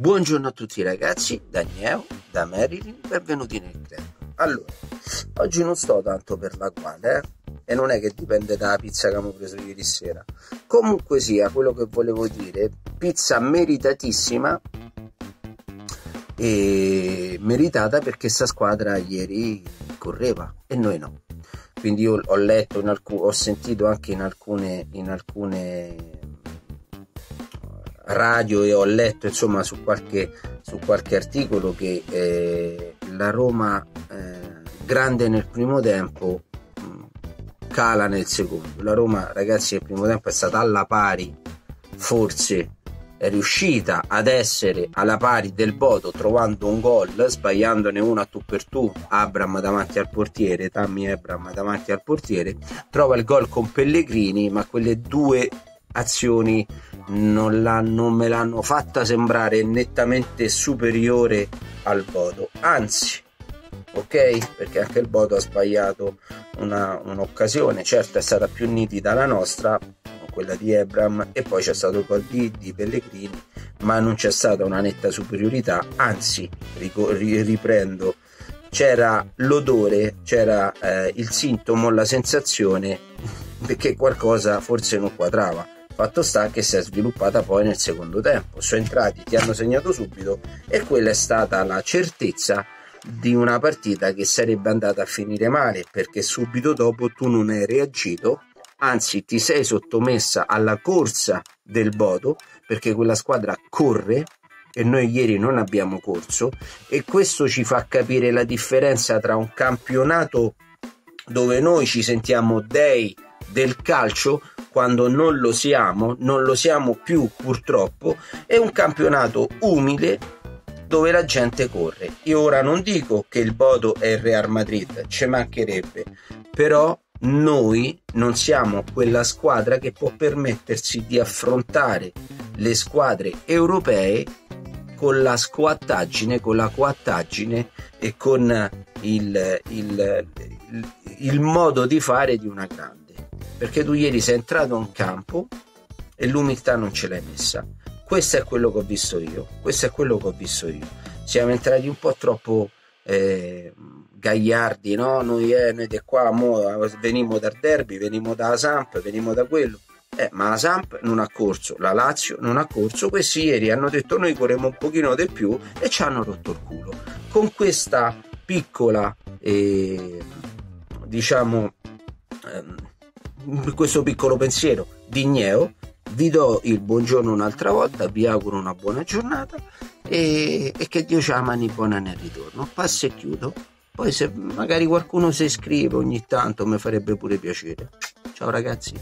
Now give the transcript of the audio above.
Buongiorno a tutti ragazzi, da Gneo, da Marilyn, benvenuti nel club. Allora, oggi non sto tanto per la quale, eh? E non è che dipende dalla pizza che abbiamo preso ieri sera. Comunque sia, quello che volevo dire, pizza meritatissima e meritata perché sta squadra ieri correva e noi no. Quindi io ho letto, alcun, ho sentito anche in alcune, in alcune radio e ho letto insomma su qualche, su qualche articolo che eh, la Roma eh, grande nel primo tempo mm, cala nel secondo. La Roma ragazzi nel primo tempo è stata alla pari, forse è riuscita ad essere alla pari del Bodo trovando un gol, sbagliandone uno a tu per tu, Abram davanti al portiere, Tammy Abram davanti al portiere, trova il gol con Pellegrini, ma quelle due azioni non, non me l'hanno fatta sembrare nettamente superiore al Bodo, anzi, ok? Perché anche il Bodo ha sbagliato una, un'occasione, certo è stata più nitida la nostra, quella di Ebram, e poi c'è stato il gol di, di Pellegrini, ma non c'è stata una netta superiorità, anzi, riprendo, c'era l'odore, c'era eh, il sintomo, la sensazione che qualcosa forse non quadrava Fatto sta che si è sviluppata poi nel secondo tempo. Sono entrati, ti hanno segnato subito e quella è stata la certezza di una partita che sarebbe andata a finire male perché subito dopo tu non hai reagito, anzi ti sei sottomessa alla corsa del Bodo perché quella squadra corre e noi ieri non abbiamo corso e questo ci fa capire la differenza tra un campionato dove noi ci sentiamo dei del calcio quando non lo siamo, non lo siamo più purtroppo, è un campionato umile dove la gente corre. Io ora non dico che il Bodo è il Real Madrid, ci mancherebbe, però noi non siamo quella squadra che può permettersi di affrontare le squadre europee con la squattaggine, con la quattaggine e con il, il, il, il modo di fare di una grande perché tu ieri sei entrato in campo e l'umiltà non ce l'hai messa. Questo è quello che ho visto io. Questo è quello che ho visto io. Siamo entrati un po' troppo eh, gagliardi, no? Noi, eh, noi di qua mo, venimo dal derby, venimo da Samp, venimo da quello. Eh, ma la Samp non ha corso, la Lazio non ha corso. Questi ieri hanno detto noi corremo un pochino di più e ci hanno rotto il culo. Con questa piccola, eh, diciamo, ehm, questo piccolo pensiero. Di Gneo vi do il buongiorno un'altra volta vi auguro una buona giornata e, e che Dio ci amani buona nel ritorno. Passo e chiudo. Poi se magari qualcuno si iscrive ogni tanto mi farebbe pure piacere. Ciao ragazzi